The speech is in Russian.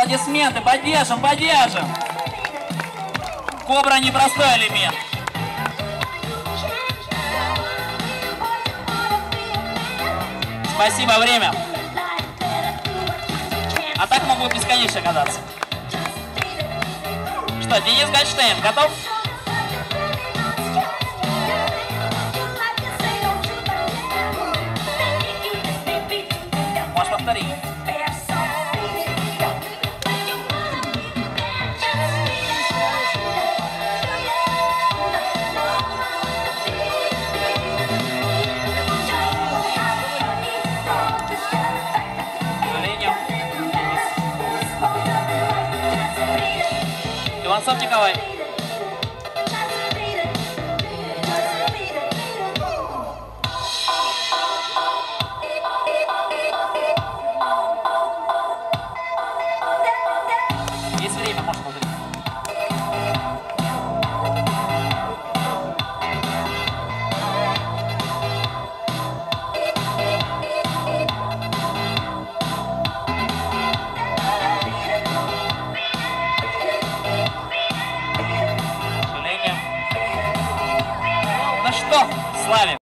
Аплодисменты, поддержим, поддержим. Кобра непростой элемент. Спасибо, время. А так могу бесконечно кататься. Что, Денис Гольштейн, готов? Можешь повторить. 遊んでかわいい。し что, славим.